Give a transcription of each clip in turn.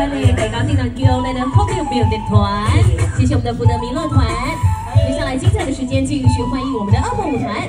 咱的大家听到叫咱的后面表的团，谢谢我们的福德弥勒团。接下来精彩的时间，继续欢迎我们的恶魔舞团。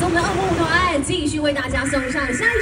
我们的二五团继续为大家送上下一首。